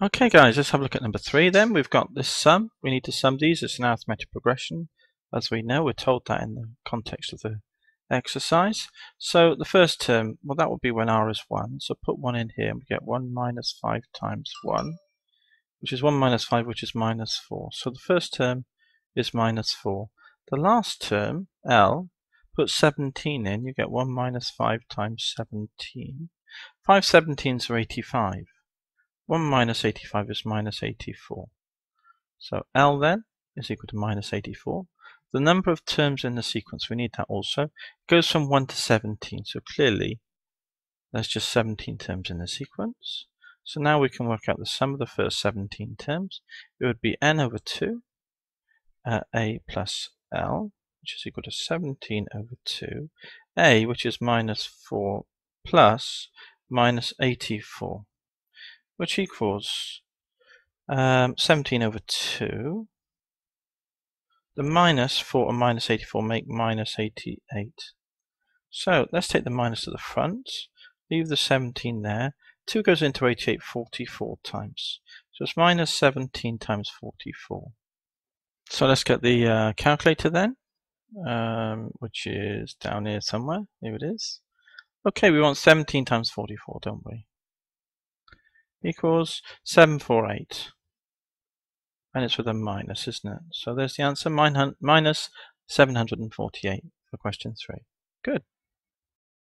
Okay guys, let's have a look at number three then. We've got this sum. We need to sum these. It's an arithmetic progression. As we know, we're told that in the context of the exercise. So the first term, well that would be when r is 1. So put 1 in here and we get 1 minus 5 times 1, which is 1 minus 5, which is minus 4. So the first term is minus 4. The last term, L, put 17 in, you get 1 minus 5 times 17. 5 17s are 85. 1 minus 85 is minus 84. So L then is equal to minus 84. The number of terms in the sequence, we need that also, goes from 1 to 17. So clearly, there's just 17 terms in the sequence. So now we can work out the sum of the first 17 terms. It would be n over 2, uh, a plus l, which is equal to 17 over 2, a, which is minus 4 plus minus 84 which equals um, 17 over 2. The minus 4 and minus 84 make minus 88. So let's take the minus to the front, leave the 17 there. 2 goes into 88 44 times. So it's minus 17 times 44. So let's get the uh, calculator then, um, which is down here somewhere. Here it is. Okay, we want 17 times 44, don't we? Equals 748. And it's with a minus, isn't it? So there's the answer, minus 748 for question 3. Good.